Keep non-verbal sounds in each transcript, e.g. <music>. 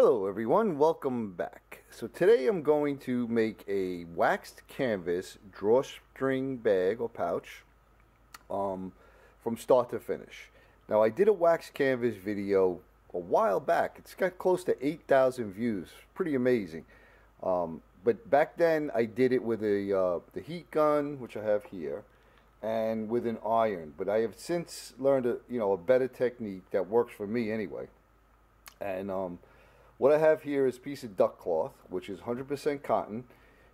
Hello everyone, welcome back. So today I'm going to make a waxed canvas drawstring bag or pouch um, from start to finish. Now I did a wax canvas video a while back. It's got close to 8,000 views. Pretty amazing. Um, but back then I did it with a uh, the heat gun, which I have here, and with an iron. But I have since learned a you know a better technique that works for me anyway. And um, what I have here is a piece of duck cloth, which is 100% cotton.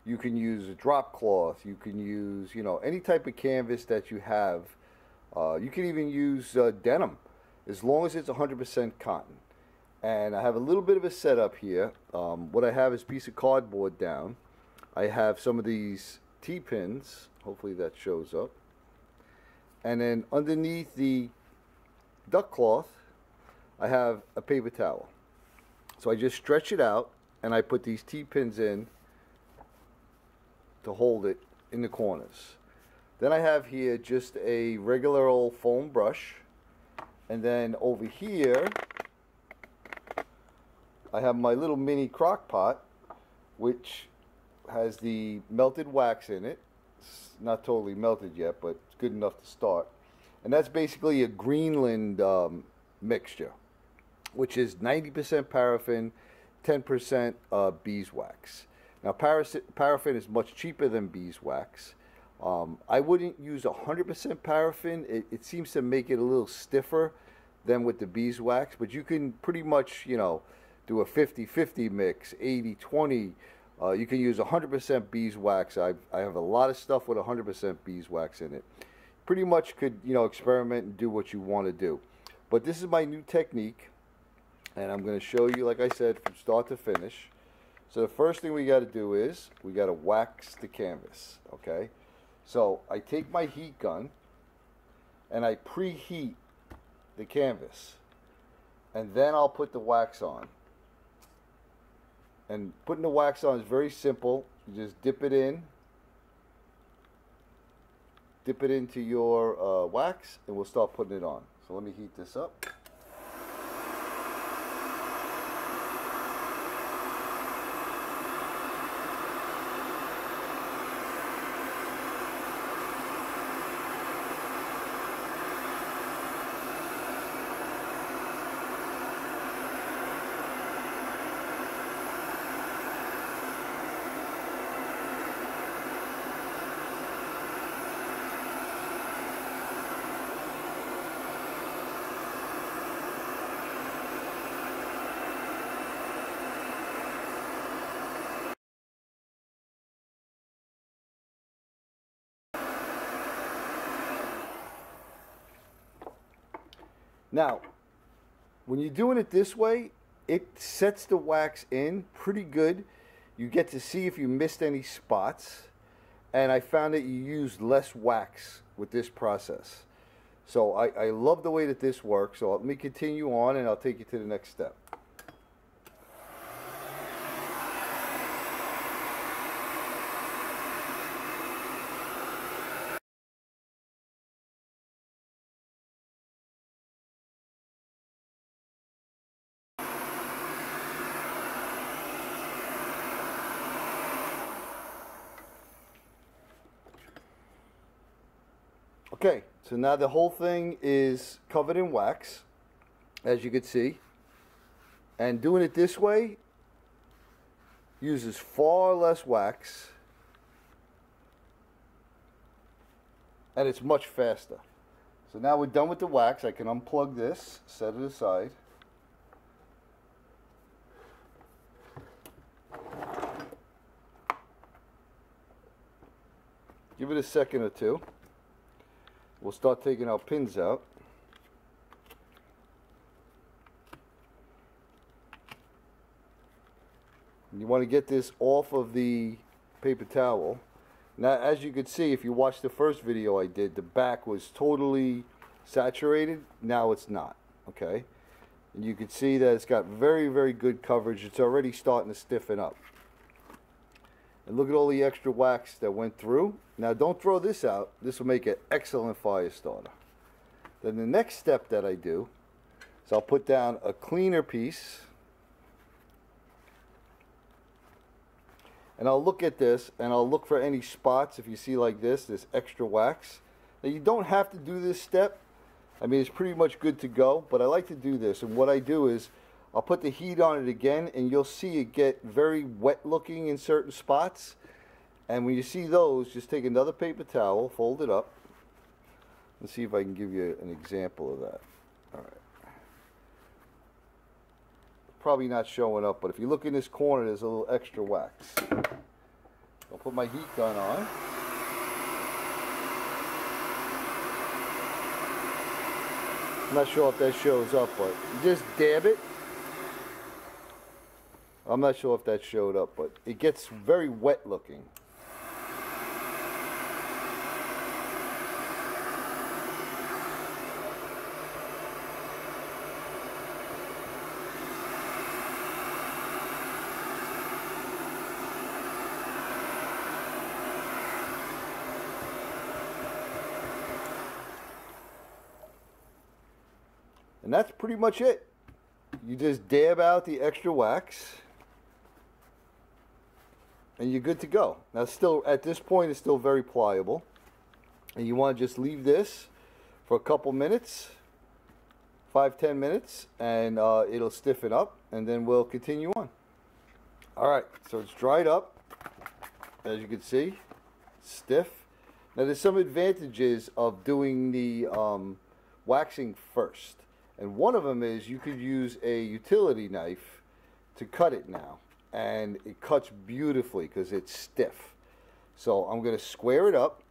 You can use a drop cloth. You can use, you know, any type of canvas that you have. Uh, you can even use uh, denim, as long as it's 100% cotton. And I have a little bit of a setup here. Um, what I have is a piece of cardboard down. I have some of these T-pins. Hopefully that shows up. And then underneath the duck cloth, I have a paper towel. So I just stretch it out and I put these T-pins in to hold it in the corners. Then I have here just a regular old foam brush. And then over here, I have my little mini crock pot, which has the melted wax in it. It's not totally melted yet, but it's good enough to start. And that's basically a Greenland um, mixture which is 90% paraffin, 10% uh, beeswax. Now, paraffin is much cheaper than beeswax. Um, I wouldn't use 100% paraffin. It, it, seems to make it a little stiffer than with the beeswax, but you can pretty much, you know, do a 50-50 mix, 80-20. Uh, you can use 100% beeswax. I, I have a lot of stuff with 100% beeswax in it. Pretty much could, you know, experiment and do what you want to do. But this is my new technique and I'm going to show you, like I said, from start to finish. So the first thing we got to do is we got to wax the canvas, okay? So I take my heat gun and I preheat the canvas. And then I'll put the wax on. And putting the wax on is very simple. You just dip it in. Dip it into your uh, wax and we'll start putting it on. So let me heat this up. Now, when you're doing it this way, it sets the wax in pretty good. You get to see if you missed any spots. And I found that you use less wax with this process. So I, I love the way that this works. So let me continue on and I'll take you to the next step. Okay, so now the whole thing is covered in wax, as you can see. And doing it this way uses far less wax. And it's much faster. So now we're done with the wax. I can unplug this, set it aside. Give it a second or two. We'll start taking our pins out. You want to get this off of the paper towel. Now, as you can see, if you watch the first video I did, the back was totally saturated. Now it's not, okay? And you can see that it's got very, very good coverage. It's already starting to stiffen up. And look at all the extra wax that went through. Now don't throw this out. This will make an excellent fire starter. Then the next step that I do is I'll put down a cleaner piece. And I'll look at this and I'll look for any spots if you see like this, this extra wax. Now you don't have to do this step. I mean, it's pretty much good to go, but I like to do this. And what I do is I'll put the heat on it again and you'll see it get very wet looking in certain spots. And when you see those, just take another paper towel, fold it up. Let's see if I can give you an example of that. All right. Probably not showing up, but if you look in this corner, there's a little extra wax. I'll put my heat gun on. I'm not sure if that shows up, but just dab it. I'm not sure if that showed up, but it gets very wet looking. And that's pretty much it. You just dab out the extra wax and you're good to go. Now still, at this point, it's still very pliable. And you want to just leave this for a couple minutes, five, ten minutes, and uh, it'll stiffen up, and then we'll continue on. All right, so it's dried up, as you can see, stiff. Now there's some advantages of doing the um, waxing first. And one of them is you could use a utility knife to cut it now. And it cuts beautifully because it's stiff. So I'm going to square it up.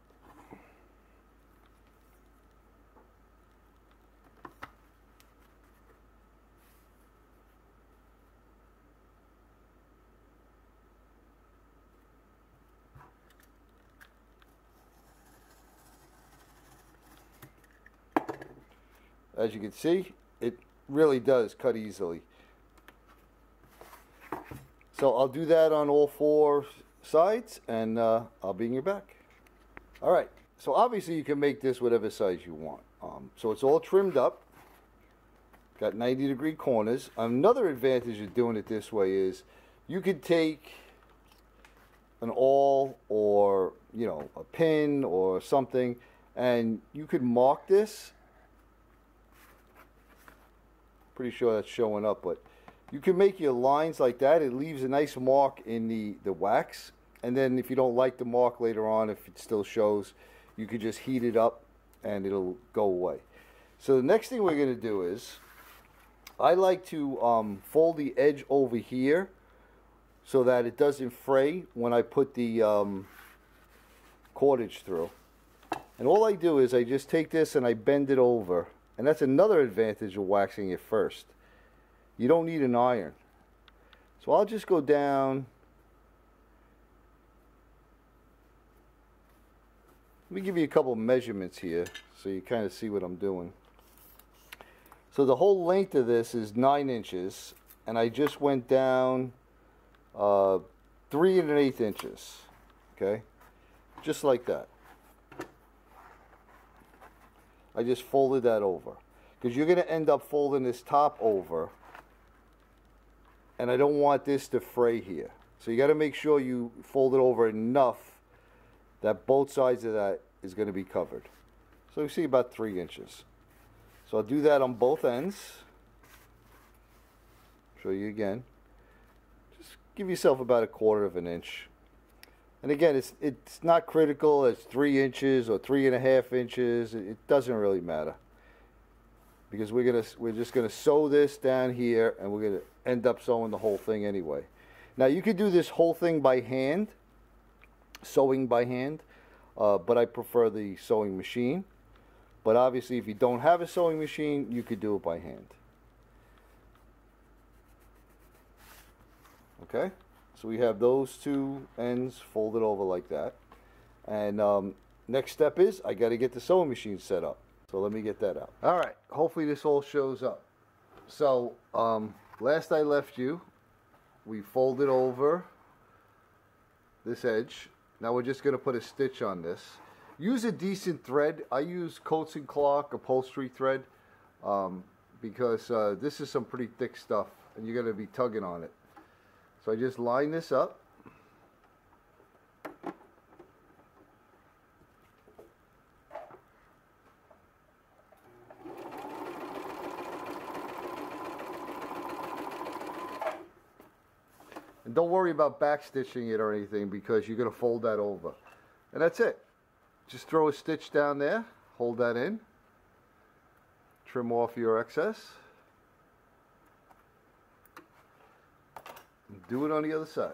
As you can see, it really does cut easily. So I'll do that on all four sides and uh, I'll be in your back. All right, so obviously you can make this whatever size you want. Um, so it's all trimmed up. Got 90 degree corners. Another advantage of doing it this way is you could take an awl or, you know, a pin or something and you could mark this pretty sure that's showing up, but you can make your lines like that. It leaves a nice mark in the, the wax. And then if you don't like the mark later on, if it still shows, you could just heat it up and it'll go away. So the next thing we're going to do is, I like to um, fold the edge over here so that it doesn't fray when I put the um, cordage through. And all I do is I just take this and I bend it over and that's another advantage of waxing it first. You don't need an iron. So I'll just go down. Let me give you a couple measurements here so you kind of see what I'm doing. So the whole length of this is 9 inches and I just went down uh, 3 and an eighth inches. Okay? Just like that. I just folded that over. Because you're going to end up folding this top over. And I don't want this to fray here. So you got to make sure you fold it over enough that both sides of that is going to be covered. So you see about three inches. So I'll do that on both ends. Show you again. Just give yourself about a quarter of an inch. And again, it's it's not critical. It's three inches or three and a half inches. It doesn't really matter because we're gonna we're just gonna sew this down here, and we're gonna end up sewing the whole thing anyway. Now you could do this whole thing by hand, sewing by hand, uh, but I prefer the sewing machine. But obviously, if you don't have a sewing machine, you could do it by hand. Okay. So we have those two ends folded over like that. And um, next step is I got to get the sewing machine set up. So let me get that out. All right. Hopefully this all shows up. So um, last I left you, we folded over this edge. Now we're just going to put a stitch on this. Use a decent thread. I use Coats and Clark upholstery thread um, because uh, this is some pretty thick stuff and you're going to be tugging on it. So I just line this up. Don't worry about back stitching it or anything because you're going to fold that over. And that's it. Just throw a stitch down there, hold that in, trim off your excess. And do it on the other side.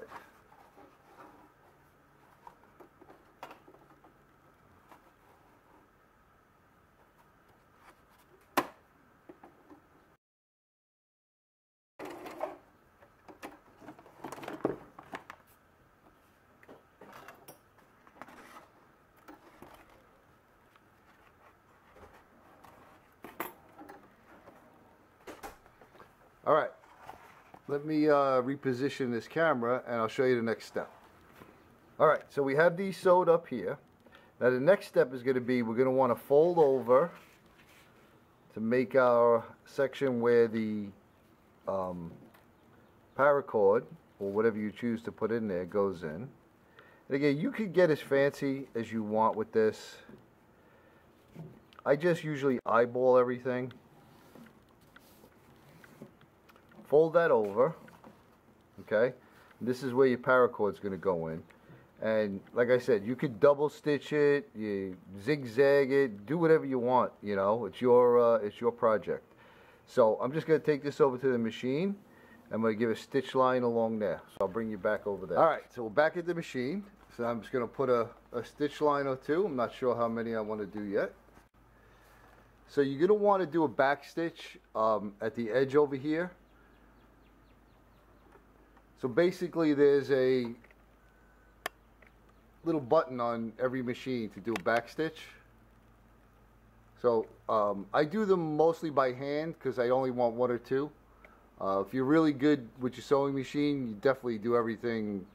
All right, let me uh, reposition this camera and I'll show you the next step. All right, so we have these sewed up here. Now the next step is going to be we're going to want to fold over to make our section where the um, paracord or whatever you choose to put in there goes in. And again, you could get as fancy as you want with this. I just usually eyeball everything. Fold that over okay? This is where your paracord is going to go in. And like I said you could double stitch it you zigzag it do whatever you want you know? It's your uh, it's your project. So I'm just going to take this over to the machine. I'm going to give a stitch line along there. So I'll bring you back over there. Alright so we're back at the machine. So I'm just going to put a, a stitch line or two. I'm not sure how many I want to do yet. So you're going to want to do a back stitch um, at the edge over here so basically there's a little button on every machine to do a back stitch. So um, I do them mostly by hand because I only want one or two. Uh, if you're really good with your sewing machine, you definitely do everything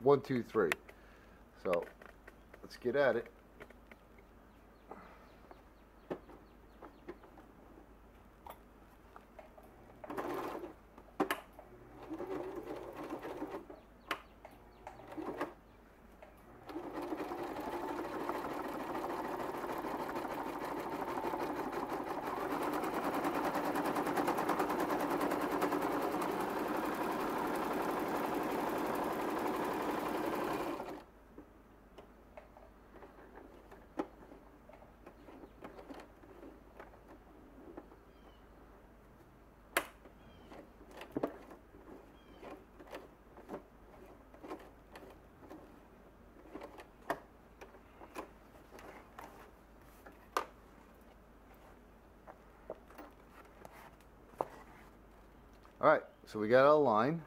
one, two, three. So let's get at it. All right, so we got our line.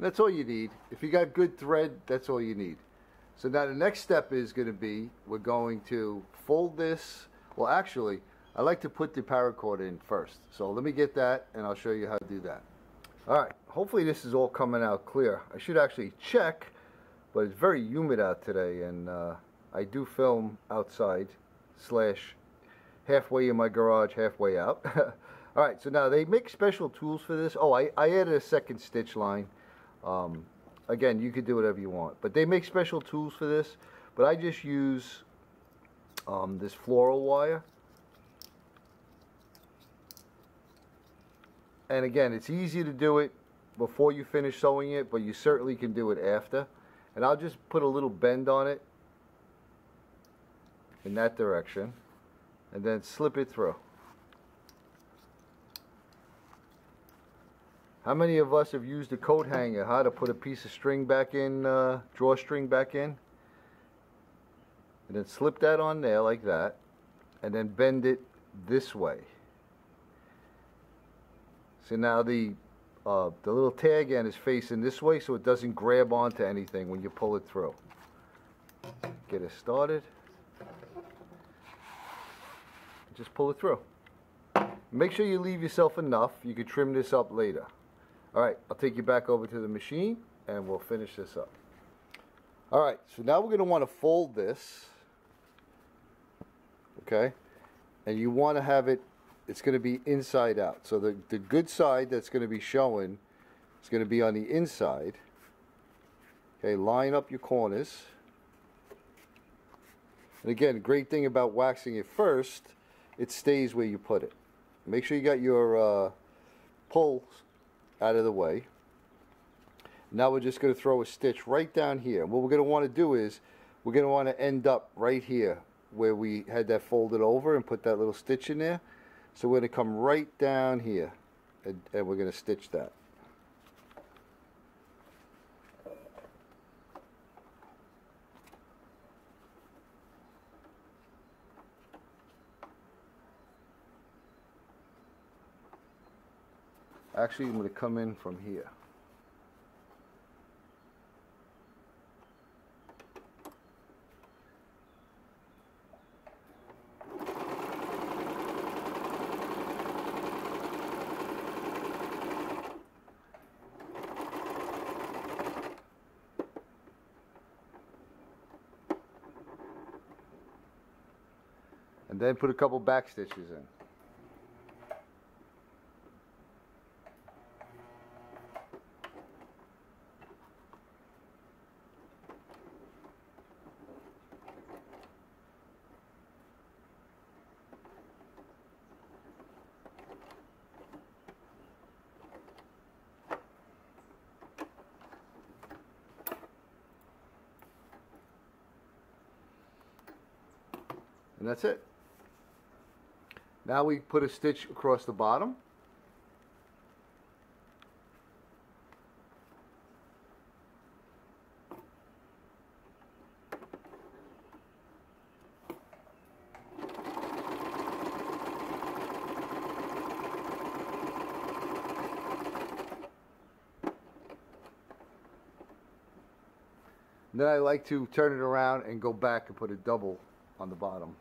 That's all you need. If you got good thread, that's all you need. So now the next step is going to be, we're going to fold this. Well, actually, I like to put the paracord in first. So let me get that and I'll show you how to do that. All right, hopefully this is all coming out clear. I should actually check but it's very humid out today and uh, I do film outside slash halfway in my garage halfway out. <laughs> Alright so now they make special tools for this. Oh I, I added a second stitch line. Um, again you could do whatever you want but they make special tools for this. But I just use um, this floral wire. And again it's easy to do it before you finish sewing it but you certainly can do it after and I'll just put a little bend on it in that direction and then slip it through. How many of us have used a coat hanger, how to put a piece of string back in, uh, drawstring back in? And then slip that on there like that and then bend it this way. So now the uh, the little tag end is facing this way so it doesn't grab onto anything when you pull it through. Get it started. Just pull it through. Make sure you leave yourself enough. You can trim this up later. Alright, I'll take you back over to the machine and we'll finish this up. Alright, so now we're going to want to fold this. Okay? And you want to have it it's going to be inside out. So the, the good side that's going to be showing is going to be on the inside. Okay, line up your corners. And again, great thing about waxing it first, it stays where you put it. Make sure you got your uh, pull out of the way. Now we're just going to throw a stitch right down here. What we're going to want to do is we're going to want to end up right here where we had that folded over and put that little stitch in there. So we're going to come right down here and, and we're going to stitch that. Actually, I'm going to come in from here. And then put a couple back stitches in. And that's it. Now we put a stitch across the bottom. then I like to turn it around and go back and put a double on the bottom.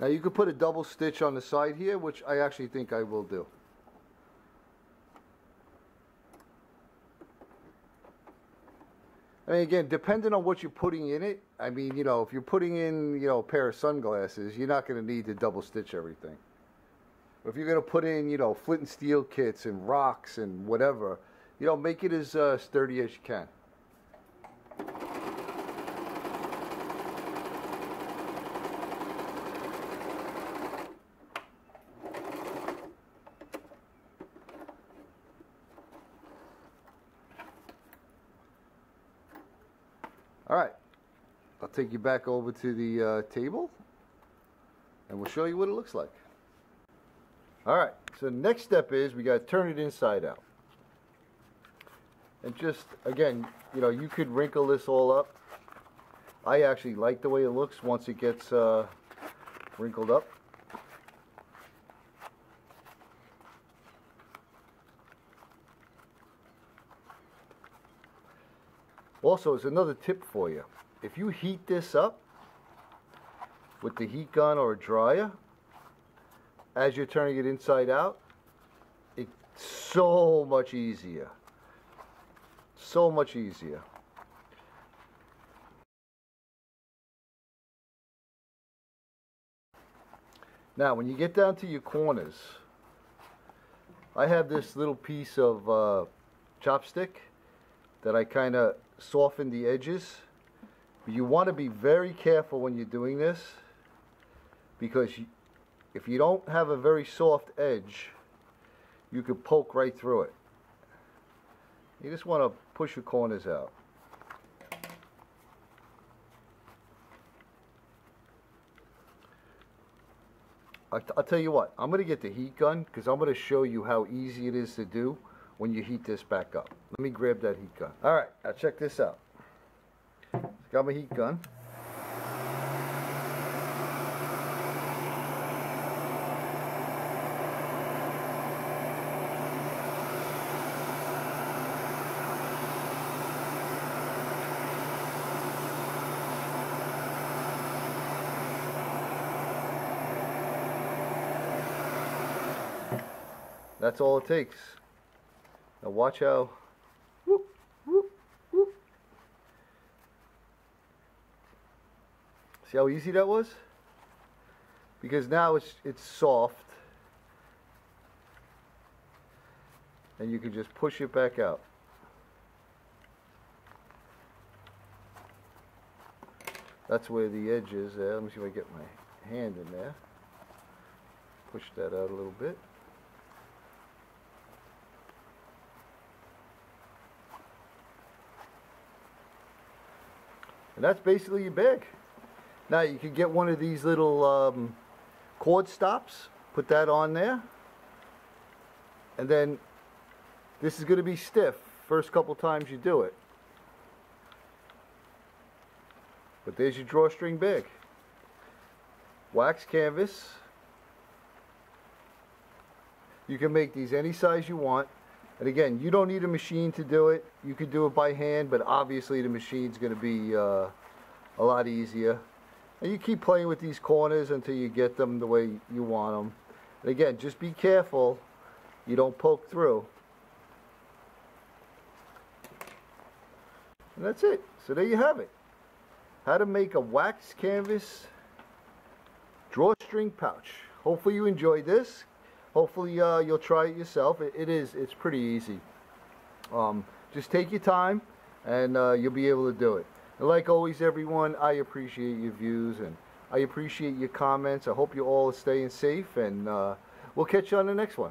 Now you could put a double stitch on the side here, which I actually think I will do. I mean, again, depending on what you're putting in it, I mean, you know, if you're putting in, you know, a pair of sunglasses, you're not going to need to double stitch everything. If you're going to put in, you know, flint and steel kits and rocks and whatever, you know, make it as uh, sturdy as you can. Take you back over to the uh, table and we'll show you what it looks like. All right, so the next step is we got to turn it inside out. And just, again, you know, you could wrinkle this all up. I actually like the way it looks once it gets uh, wrinkled up. Also, it's another tip for you. If you heat this up with the heat gun or a dryer, as you're turning it inside out, it's so much easier. So much easier. Now, when you get down to your corners, I have this little piece of uh, chopstick that I kind of soften the edges. You want to be very careful when you're doing this because if you don't have a very soft edge, you could poke right through it. You just want to push your corners out. I'll tell you what, I'm going to get the heat gun because I'm going to show you how easy it is to do when you heat this back up. Let me grab that heat gun. All right, now check this out. Got my heat gun. That's all it takes. Now watch how See how easy that was? Because now it's it's soft. And you can just push it back out. That's where the edge is there. Let me see if I get my hand in there. Push that out a little bit. And that's basically your bag. Now you can get one of these little um, cord stops, put that on there. And then this is going to be stiff first couple times you do it. But there's your drawstring bag. Wax canvas. You can make these any size you want. And again, you don't need a machine to do it. You could do it by hand, but obviously the machine's going to be uh, a lot easier. And you keep playing with these corners until you get them the way you want them. And again, just be careful you don't poke through. And that's it. So there you have it. How to make a wax canvas drawstring pouch. Hopefully you enjoyed this. Hopefully uh, you'll try it yourself. It, it is, it's pretty easy. Um, just take your time and uh, you'll be able to do it. Like always everyone, I appreciate your views and I appreciate your comments. I hope you all are staying safe and uh, we'll catch you on the next one.